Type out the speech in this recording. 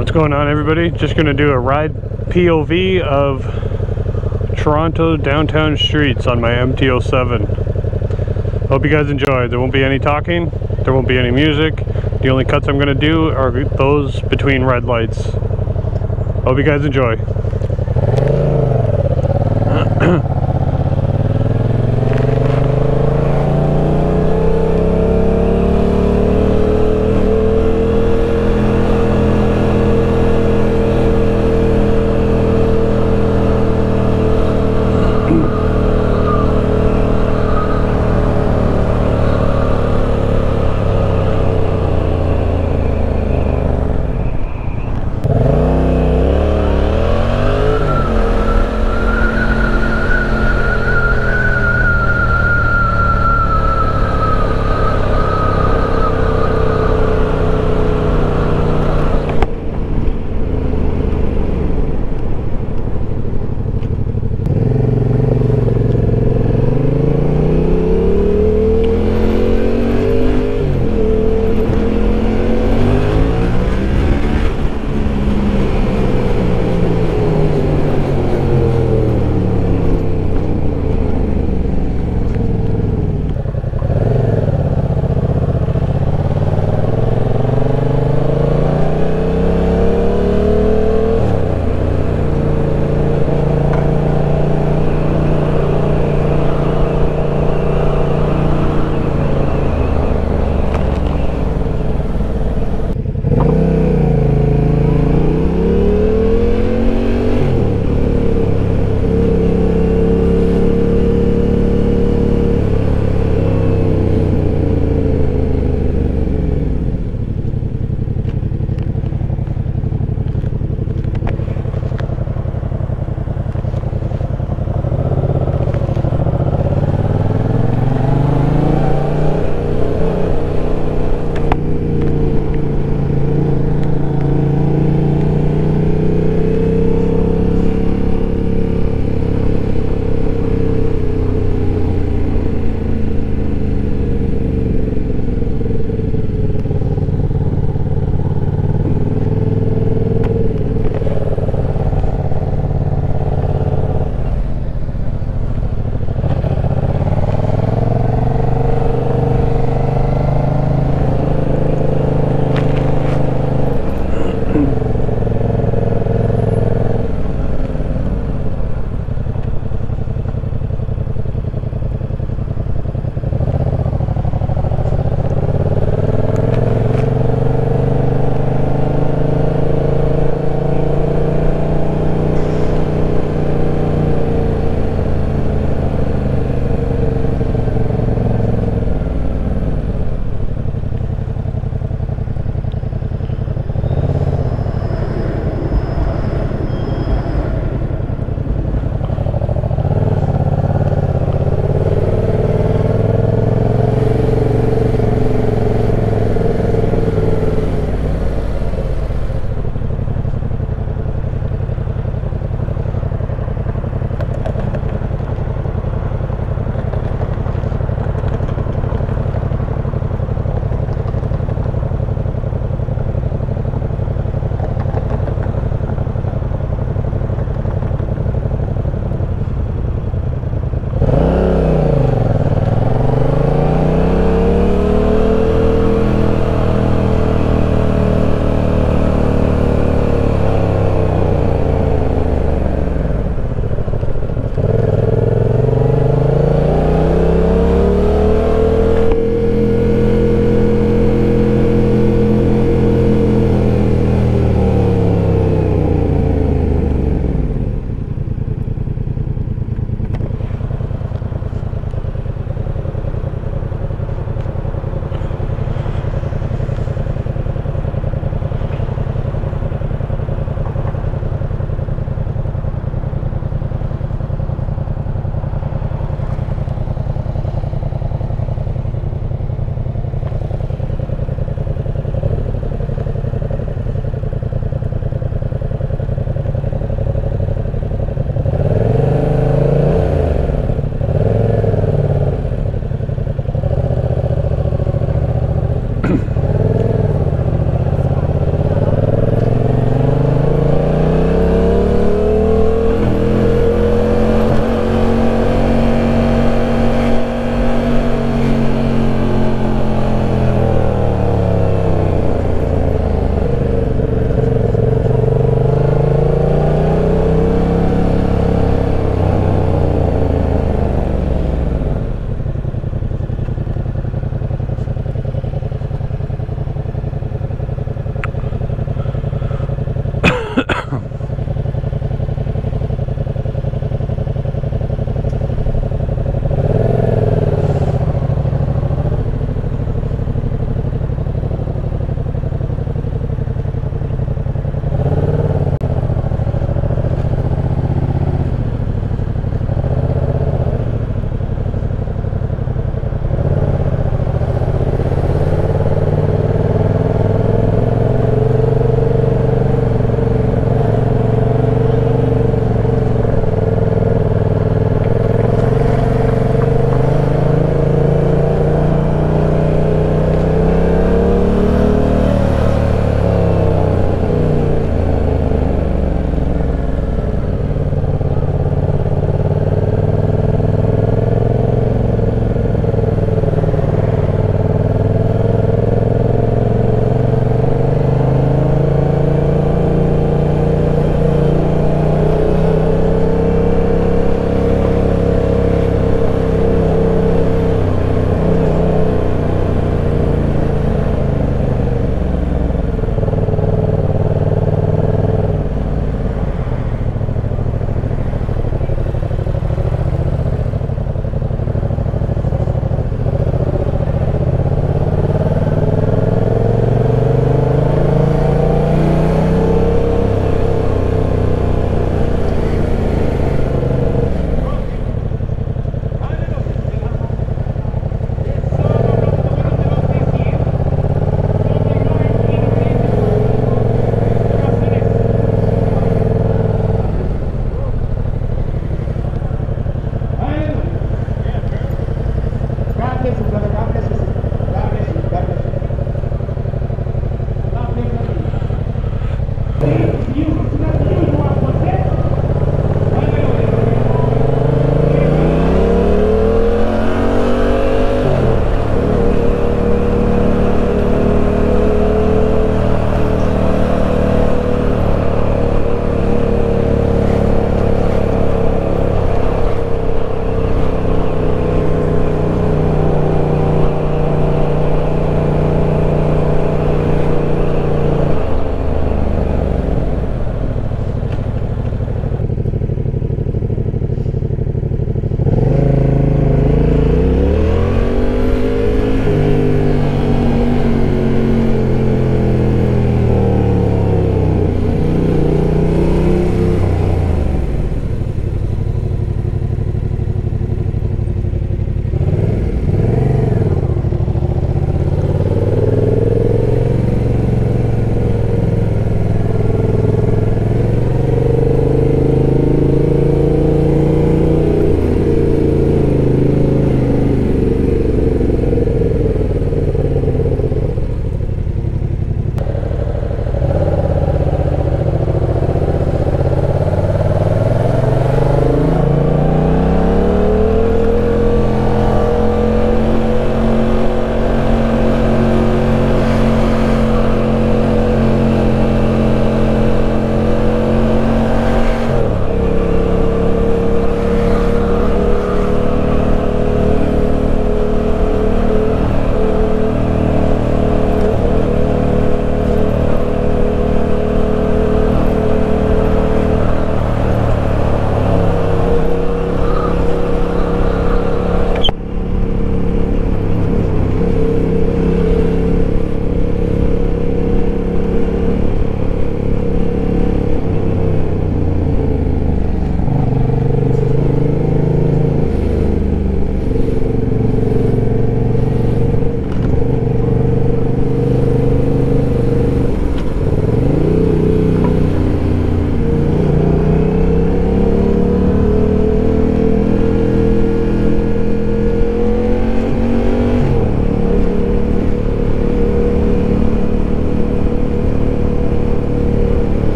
What's going on everybody? Just gonna do a ride POV of Toronto downtown streets on my MT-07. Hope you guys enjoy. There won't be any talking, there won't be any music. The only cuts I'm gonna do are those between red lights. Hope you guys enjoy.